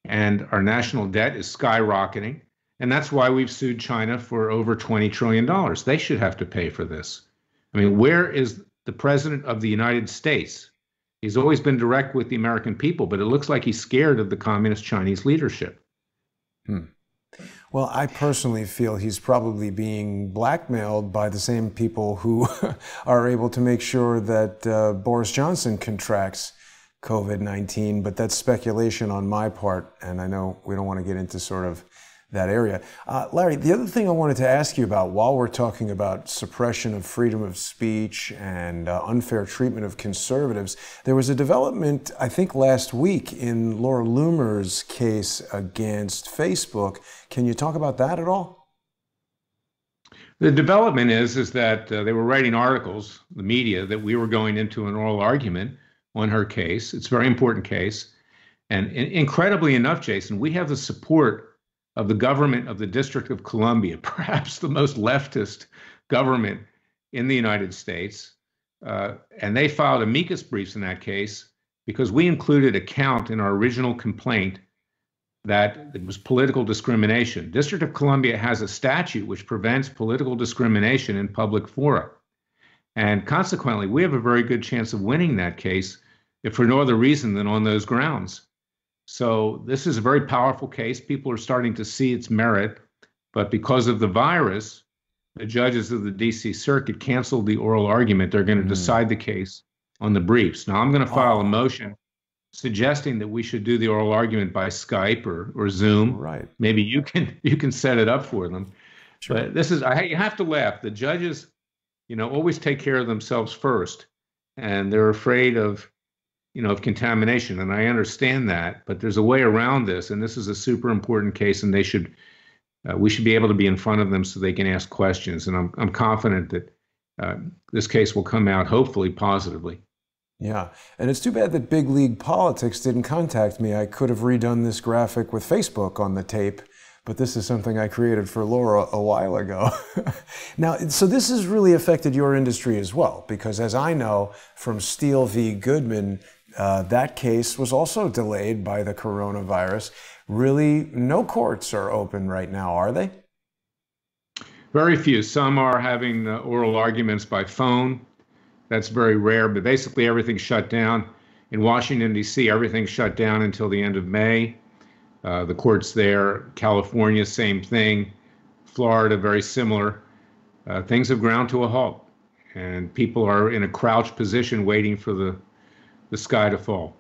and our national debt is skyrocketing. And that's why we've sued China for over $20 trillion. They should have to pay for this. I mean, where is the president of the United States? He's always been direct with the American people, but it looks like he's scared of the communist Chinese leadership. Hmm. Well, I personally feel he's probably being blackmailed by the same people who are able to make sure that uh, Boris Johnson contracts COVID 19, but that's speculation on my part, and I know we don't want to get into sort of that area. Uh, Larry, the other thing I wanted to ask you about while we're talking about suppression of freedom of speech and uh, unfair treatment of conservatives, there was a development, I think, last week in Laura Loomer's case against Facebook. Can you talk about that at all? The development is is that uh, they were writing articles, the media, that we were going into an oral argument on her case. It's a very important case. And in, incredibly enough, Jason, we have the support of the government of the District of Columbia, perhaps the most leftist government in the United States. Uh, and they filed amicus briefs in that case because we included a count in our original complaint that it was political discrimination. District of Columbia has a statute which prevents political discrimination in public fora. And consequently, we have a very good chance of winning that case, if for no other reason than on those grounds. So this is a very powerful case. People are starting to see its merit, but because of the virus, the judges of the DC Circuit canceled the oral argument. They're going to mm. decide the case on the briefs. Now I'm going to file a motion suggesting that we should do the oral argument by Skype or, or Zoom. Right. Maybe you can you can set it up for them. Sure. But this is I you have to laugh. The judges, you know, always take care of themselves first, and they're afraid of, you know, of contamination. And I understand that, but there's a way around this, and this is a super important case, and they should. Uh, we should be able to be in front of them so they can ask questions, and I'm I'm confident that uh, this case will come out hopefully positively. Yeah, and it's too bad that big league politics didn't contact me. I could have redone this graphic with Facebook on the tape, but this is something I created for Laura a while ago. now, so this has really affected your industry as well, because as I know from Steele v. Goodman, uh, that case was also delayed by the coronavirus. Really, no courts are open right now, are they? Very few. Some are having oral arguments by phone that's very rare, but basically everything's shut down. In Washington, D.C., everything's shut down until the end of May. Uh, the courts there, California, same thing. Florida, very similar. Uh, things have ground to a halt, and people are in a crouched position waiting for the, the sky to fall.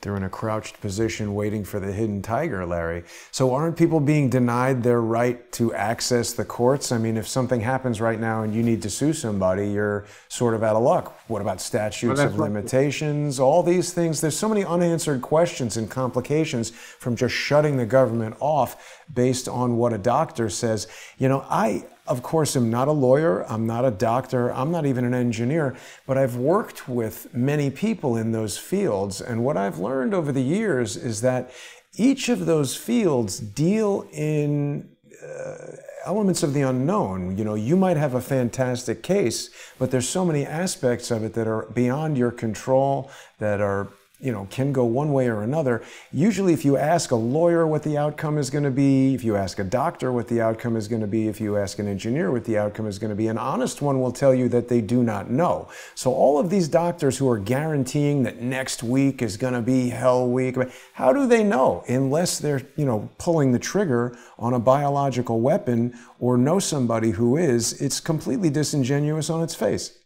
They're in a crouched position waiting for the hidden tiger, Larry. So aren't people being denied their right to access the courts? I mean, if something happens right now and you need to sue somebody, you're sort of out of luck. What about statutes well, of limitations? All these things. There's so many unanswered questions and complications from just shutting the government off based on what a doctor says. You know, I of course, I'm not a lawyer, I'm not a doctor, I'm not even an engineer, but I've worked with many people in those fields. And what I've learned over the years is that each of those fields deal in uh, elements of the unknown. You know, you might have a fantastic case, but there's so many aspects of it that are beyond your control, that are you know, can go one way or another. Usually, if you ask a lawyer what the outcome is going to be, if you ask a doctor what the outcome is going to be, if you ask an engineer what the outcome is going to be, an honest one will tell you that they do not know. So, all of these doctors who are guaranteeing that next week is going to be hell week, how do they know unless they're, you know, pulling the trigger on a biological weapon or know somebody who is? It's completely disingenuous on its face.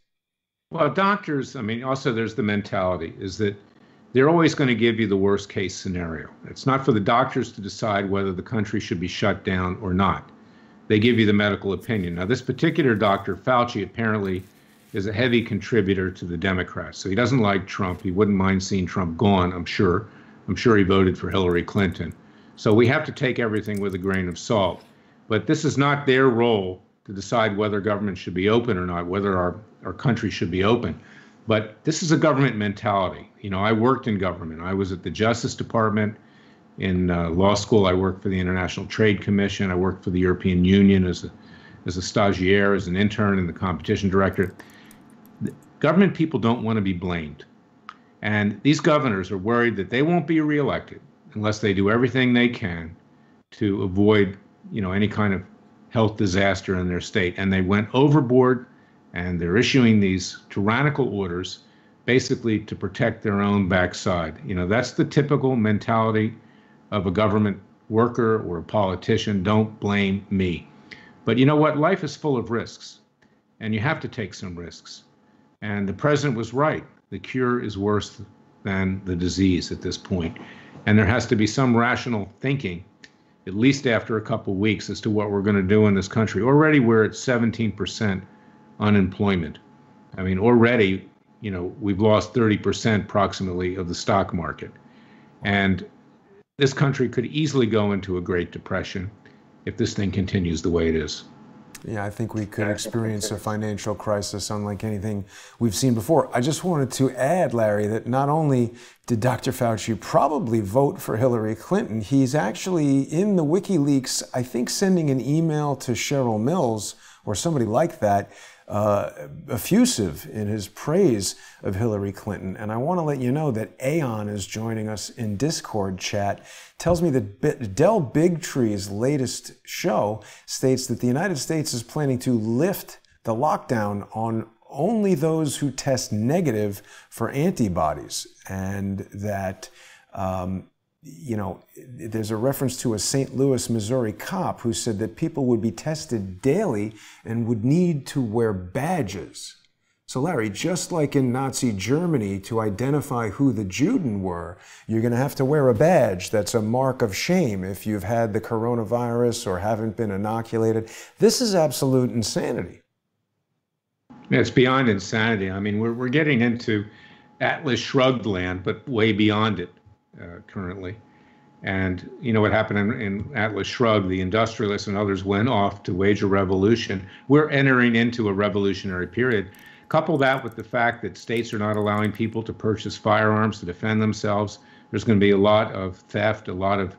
Well, doctors, I mean, also there's the mentality is that they're always going to give you the worst case scenario. It's not for the doctors to decide whether the country should be shut down or not. They give you the medical opinion. Now, this particular doctor, Fauci, apparently is a heavy contributor to the Democrats. So he doesn't like Trump. He wouldn't mind seeing Trump gone, I'm sure. I'm sure he voted for Hillary Clinton. So we have to take everything with a grain of salt. But this is not their role to decide whether government should be open or not, whether our, our country should be open. But this is a government mentality. You know, I worked in government. I was at the Justice Department. In uh, law school, I worked for the International Trade Commission. I worked for the European Union as a, as a stagiaire, as an intern, and the competition director. The government people don't want to be blamed. And these governors are worried that they won't be reelected unless they do everything they can to avoid, you know, any kind of health disaster in their state. And they went overboard and they're issuing these tyrannical orders basically to protect their own backside. You know, that's the typical mentality of a government worker or a politician. Don't blame me. But you know what? Life is full of risks, and you have to take some risks. And the president was right. The cure is worse than the disease at this point. And there has to be some rational thinking, at least after a couple weeks, as to what we're going to do in this country. Already we're at 17% unemployment. I mean, already, you know, we've lost 30% approximately of the stock market. And this country could easily go into a Great Depression if this thing continues the way it is. Yeah, I think we could experience a financial crisis unlike anything we've seen before. I just wanted to add, Larry, that not only did Dr. Fauci probably vote for Hillary Clinton, he's actually in the WikiLeaks, I think, sending an email to Cheryl Mills or somebody like that uh, effusive in his praise of Hillary Clinton. And I want to let you know that Aeon is joining us in Discord chat. Tells me that Del Bigtree's latest show states that the United States is planning to lift the lockdown on only those who test negative for antibodies, and that um, you know, there's a reference to a St. Louis, Missouri cop who said that people would be tested daily and would need to wear badges. So, Larry, just like in Nazi Germany, to identify who the Juden were, you're going to have to wear a badge that's a mark of shame if you've had the coronavirus or haven't been inoculated. This is absolute insanity. It's beyond insanity. I mean, we're, we're getting into Atlas shrugged land, but way beyond it uh, currently. And you know what happened in, in, Atlas Shrugged? The industrialists and others went off to wage a revolution. We're entering into a revolutionary period. Couple that with the fact that states are not allowing people to purchase firearms to defend themselves. There's going to be a lot of theft, a lot of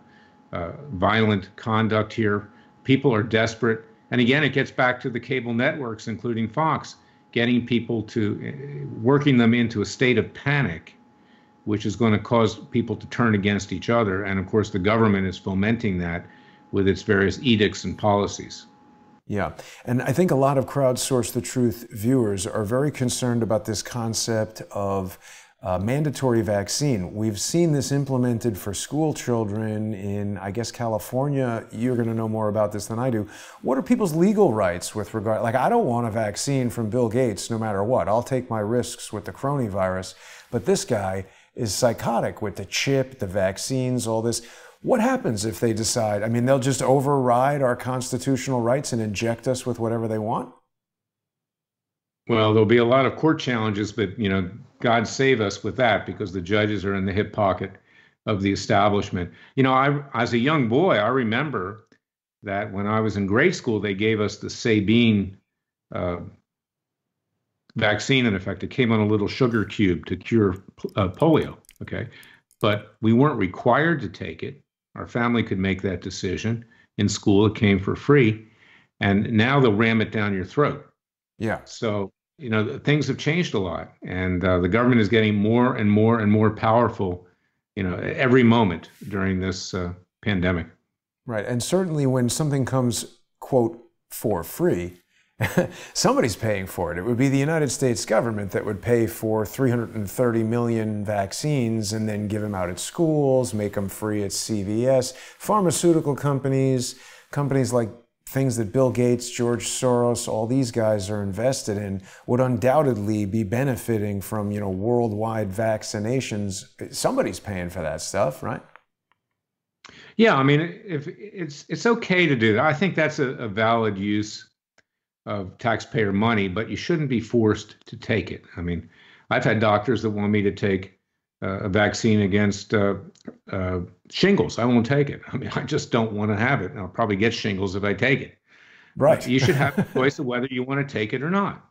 uh, violent conduct here. People are desperate. And again, it gets back to the cable networks, including Fox, getting people to uh, working them into a state of panic, which is going to cause people to turn against each other. And of course, the government is fomenting that with its various edicts and policies. Yeah. And I think a lot of crowdsource the truth viewers are very concerned about this concept of uh, mandatory vaccine. We've seen this implemented for school children in, I guess, California. You're going to know more about this than I do. What are people's legal rights with regard? Like, I don't want a vaccine from Bill Gates no matter what. I'll take my risks with the coronavirus. But this guy is psychotic with the chip, the vaccines, all this. What happens if they decide? I mean, they'll just override our constitutional rights and inject us with whatever they want? Well, there'll be a lot of court challenges, but you know, God save us with that because the judges are in the hip pocket of the establishment. You know, I as a young boy, I remember that when I was in grade school, they gave us the Sabin uh, vaccine. In effect, it came on a little sugar cube to cure uh, polio. Okay, but we weren't required to take it. Our family could make that decision. In school, it came for free. And now they'll ram it down your throat. Yeah. So, you know, things have changed a lot. And uh, the government is getting more and more and more powerful, you know, every moment during this uh, pandemic. Right. And certainly when something comes, quote, for free, somebody's paying for it. It would be the United States government that would pay for 330 million vaccines and then give them out at schools, make them free at CVS. Pharmaceutical companies, companies like things that Bill Gates, George Soros, all these guys are invested in would undoubtedly be benefiting from, you know, worldwide vaccinations. Somebody's paying for that stuff, right? Yeah, I mean, if it's it's okay to do that. I think that's a, a valid use of taxpayer money, but you shouldn't be forced to take it. I mean, I've had doctors that want me to take uh, a vaccine against uh, uh, shingles. I won't take it. I mean, I just don't want to have it. I'll probably get shingles if I take it. Right. But you should have a choice of whether you want to take it or not.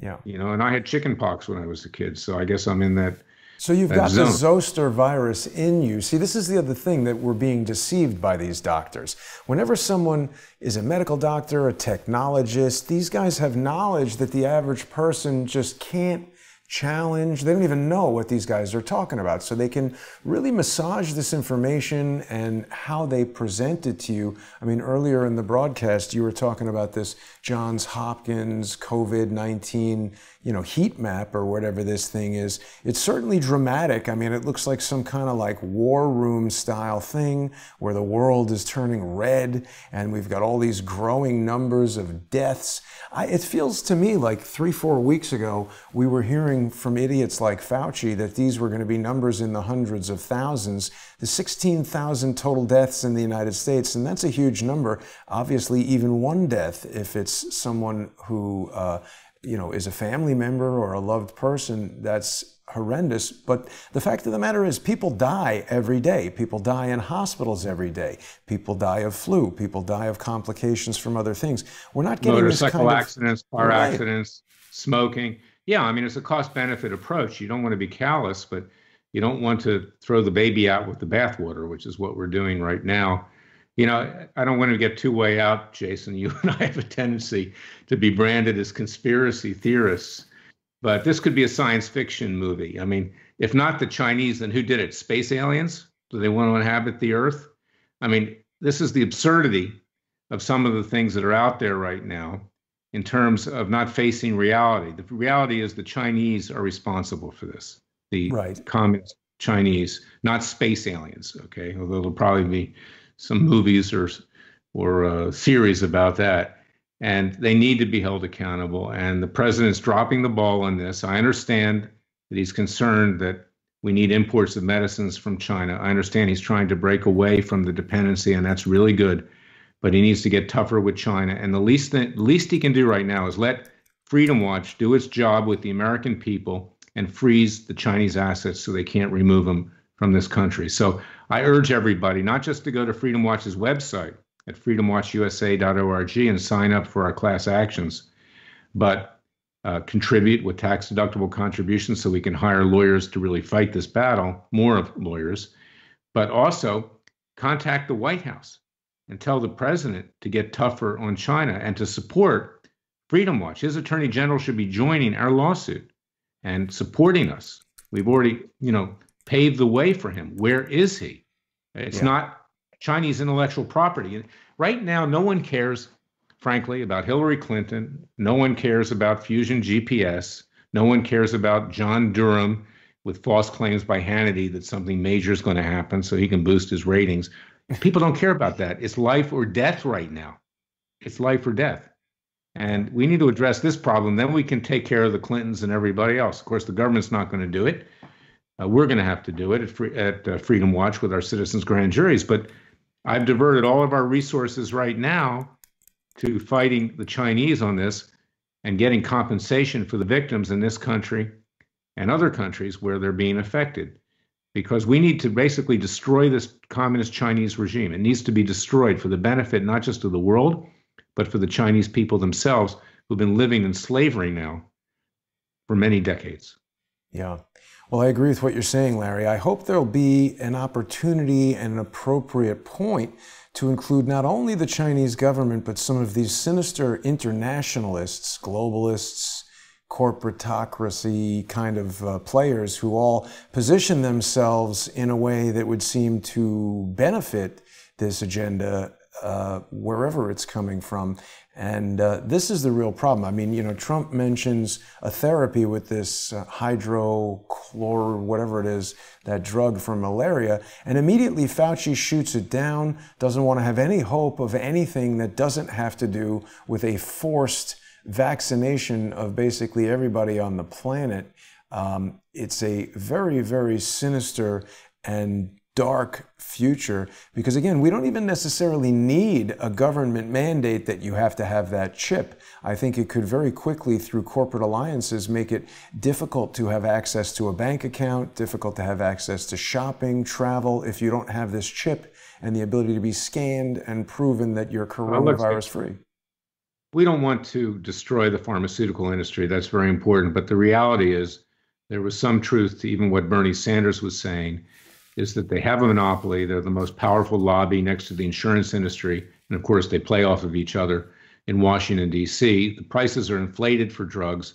Yeah. You know, and I had chicken pox when I was a kid, so I guess I'm in that so you've got the zoster virus in you. See, this is the other thing that we're being deceived by these doctors. Whenever someone is a medical doctor, a technologist, these guys have knowledge that the average person just can't challenge. They don't even know what these guys are talking about. So they can really massage this information and how they present it to you. I mean, earlier in the broadcast, you were talking about this Johns Hopkins COVID 19 you know, heat map or whatever this thing is. It's certainly dramatic. I mean, it looks like some kind of like war room style thing where the world is turning red and we've got all these growing numbers of deaths. I, it feels to me like three, four weeks ago, we were hearing from idiots like Fauci that these were going to be numbers in the hundreds of thousands. The 16,000 total deaths in the United States, and that's a huge number. Obviously, even one death if it's someone who uh, you know, is a family member or a loved person, that's horrendous. But the fact of the matter is, people die every day. People die in hospitals every day. People die of flu. People die of complications from other things. We're not getting motorcycle kind of, accidents, car right. accidents, smoking. Yeah, I mean, it's a cost benefit approach. You don't want to be callous, but you don't want to throw the baby out with the bathwater, which is what we're doing right now you know, I don't want to get too way out, Jason. You and I have a tendency to be branded as conspiracy theorists, but this could be a science fiction movie. I mean, if not the Chinese, then who did it? Space aliens? Do they want to inhabit the Earth? I mean, this is the absurdity of some of the things that are out there right now in terms of not facing reality. The reality is the Chinese are responsible for this. The right. communist Chinese, not space aliens. Okay, although it'll probably be some movies or or a series about that. and they need to be held accountable. And the president's dropping the ball on this. I understand that he's concerned that we need imports of medicines from China. I understand he's trying to break away from the dependency, and that's really good. But he needs to get tougher with China. And the least that least he can do right now is let Freedom Watch do its job with the American people and freeze the Chinese assets so they can't remove them from this country. So I urge everybody not just to go to Freedom Watch's website at freedomwatchusa.org and sign up for our class actions, but uh, contribute with tax deductible contributions so we can hire lawyers to really fight this battle, more of lawyers, but also contact the White House and tell the president to get tougher on China and to support Freedom Watch. His attorney general should be joining our lawsuit and supporting us. We've already, you know, paved the way for him. Where is he? It's yeah. not Chinese intellectual property. Right now, no one cares frankly, about Hillary Clinton. No one cares about Fusion GPS. No one cares about John Durham with false claims by Hannity that something major is going to happen so he can boost his ratings. People don't care about that. It's life or death right now. It's life or death. And we need to address this problem. Then we can take care of the Clintons and everybody else. Of course, the government's not going to do it. Uh, we're going to have to do it at, free, at uh, Freedom Watch with our citizens' grand juries. But I've diverted all of our resources right now to fighting the Chinese on this and getting compensation for the victims in this country and other countries where they're being affected. Because we need to basically destroy this communist Chinese regime. It needs to be destroyed for the benefit not just of the world, but for the Chinese people themselves who've been living in slavery now for many decades. Yeah. Well, I agree with what you're saying, Larry. I hope there'll be an opportunity and an appropriate point to include not only the Chinese government, but some of these sinister internationalists, globalists, corporatocracy kind of uh, players who all position themselves in a way that would seem to benefit this agenda uh, wherever it's coming from. And uh, this is the real problem. I mean, you know, Trump mentions a therapy with this uh, hydrochlor, whatever it is, that drug for malaria, and immediately Fauci shoots it down, doesn't want to have any hope of anything that doesn't have to do with a forced vaccination of basically everybody on the planet. Um, it's a very, very sinister and dark future. Because again we don't even necessarily need a government mandate that you have to have that chip. I think it could very quickly through corporate alliances make it difficult to have access to a bank account difficult to have access to shopping travel if you don't have this chip and the ability to be scanned and proven that you're coronavirus free. we don't want to destroy the pharmaceutical industry. That's very important. But the reality is there was some truth to even what bernie sanders was saying is that they have a monopoly. They're the most powerful lobby next to the insurance industry. And of course, they play off of each other in Washington, D.C. The prices are inflated for drugs.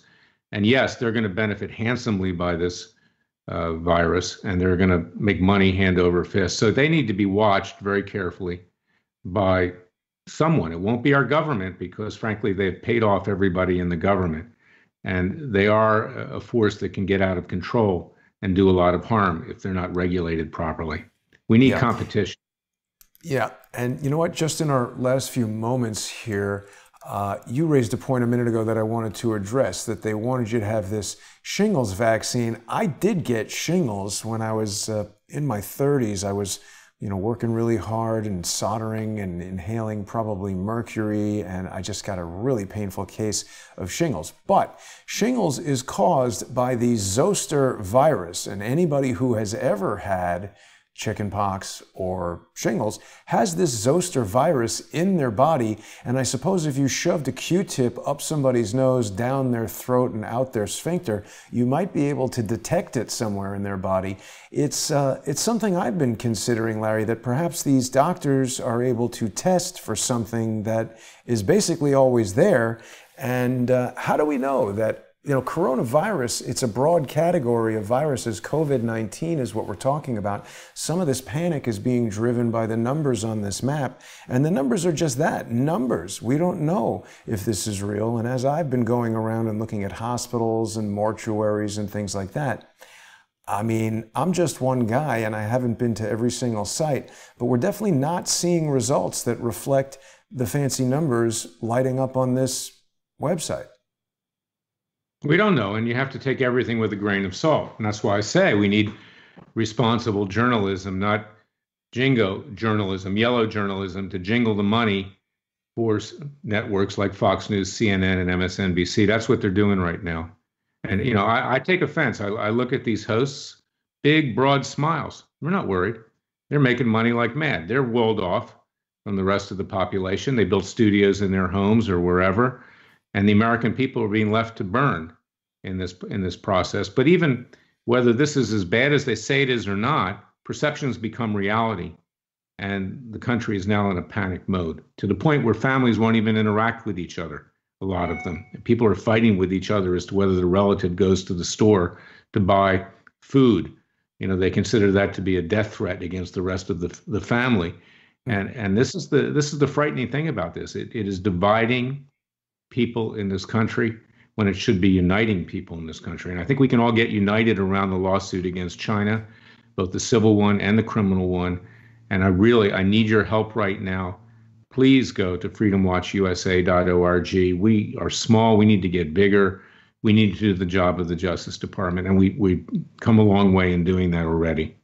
And yes, they're going to benefit handsomely by this uh, virus and they're going to make money hand over fist. So they need to be watched very carefully by someone. It won't be our government because, frankly, they've paid off everybody in the government. And they are a force that can get out of control and do a lot of harm if they're not regulated properly. We need yeah. competition. Yeah. And you know what? Just in our last few moments here, uh, you raised a point a minute ago that I wanted to address that they wanted you to have this shingles vaccine. I did get shingles when I was uh, in my 30s. I was you know, working really hard and soldering and inhaling probably mercury, and I just got a really painful case of shingles. But shingles is caused by the zoster virus, and anybody who has ever had chickenpox or shingles has this zoster virus in their body. And I suppose if you shoved a Q-tip up somebody's nose, down their throat, and out their sphincter, you might be able to detect it somewhere in their body. It's, uh, it's something I've been considering, Larry, that perhaps these doctors are able to test for something that is basically always there. And uh, how do we know that you know, coronavirus, it's a broad category of viruses. COVID 19 is what we're talking about. Some of this panic is being driven by the numbers on this map, and the numbers are just that numbers. We don't know if this is real. And as I've been going around and looking at hospitals and mortuaries and things like that, I mean, I'm just one guy and I haven't been to every single site, but we're definitely not seeing results that reflect the fancy numbers lighting up on this website? We don't know, and you have to take everything with a grain of salt. And that's why I say we need responsible journalism, not jingo journalism, yellow journalism to jingle the money for networks like Fox News, CNN, and MSNBC. That's what they're doing right now. And you know, I, I take offense. I, I, look at these hosts, big, broad smiles. We're not worried. They're making money like mad. They're walled off from the rest of the population. They built studios in their homes or wherever, and the American people are being left to burn in this in this process. But even whether this is as bad as they say it is or not, perceptions become reality. And the country is now in a panic mode to the point where families won't even interact with each other, a lot of them. People are fighting with each other as to whether the relative goes to the store to buy food. You know, they consider that to be a death threat against the rest of the, the family. Hmm. And, and this is the this is the frightening thing about this. It, it is dividing people in this country when it should be uniting people in this country. And I think we can all get united around the lawsuit against China, both the civil one and the criminal one. And I really I need your help right now. Please go to freedomwatchusa.org. We are small. We need to get bigger. We need to do the job of the Justice Department, and we we've come a long way in doing that already.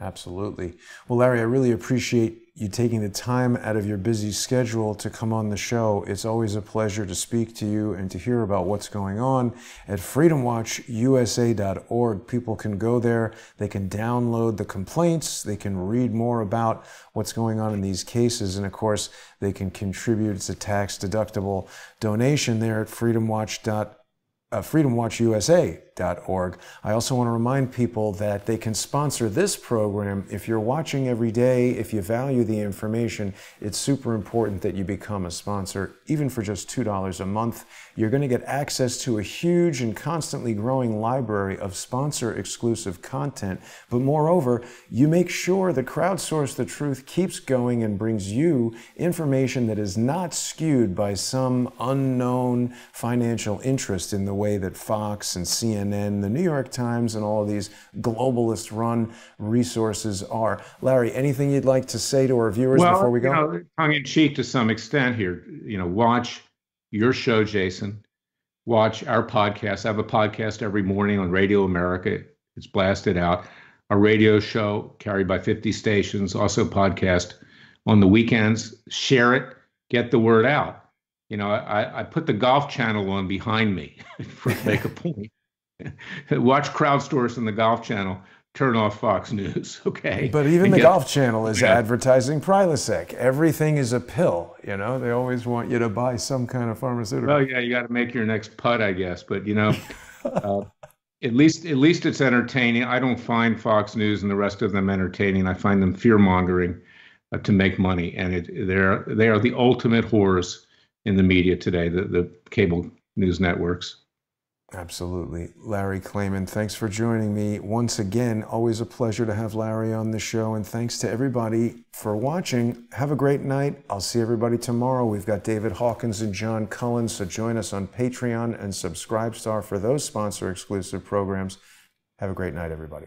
Absolutely. Well, Larry, I really appreciate you taking the time out of your busy schedule to come on the show. It's always a pleasure to speak to you and to hear about what's going on at freedomwatchusa.org. People can go there, they can download the complaints, they can read more about what's going on in these cases, and of course, they can contribute. It's a tax deductible donation there at freedomwatch.org uh, freedomwatchusa.org. I also want to remind people that they can sponsor this program. If you're watching every day, if you value the information, it's super important that you become a sponsor, even for just $2 a month. You're going to get access to a huge and constantly growing library of sponsor exclusive content. But moreover, you make sure that Crowdsource the Truth keeps going and brings you information that is not skewed by some unknown financial interest in the way that Fox and CNN, the New York Times, and all of these globalist run resources are. Larry, anything you'd like to say to our viewers well, before we go? You know, tongue in cheek to some extent here. You know, watch your show, Jason. Watch our podcast. I have a podcast every morning on Radio America. It's blasted out. A radio show carried by 50 stations, also podcast on the weekends. Share it, get the word out you know, I, I put the golf channel on behind me for make a point. Watch Crowdsource on the golf channel. Turn off Fox News, okay? But even and the get, golf channel is yeah. advertising Prilosec. Everything is a pill. You know, they always want you to buy some kind of pharmaceutical. Well, yeah, you got to make your next putt, I guess. But you know, uh, at least at least it's entertaining. I don't find Fox News and the rest of them entertaining. I find them fear mongering uh, to make money, and it they're they are the ultimate whores in the media today, the, the cable news networks. Absolutely. Larry Klayman, thanks for joining me once again. Always a pleasure to have Larry on the show. And thanks to everybody for watching. Have a great night. I'll see everybody tomorrow. We've got David Hawkins and John Cullen. So join us on Patreon and Subscribestar for those sponsor exclusive programs. Have a great night, everybody.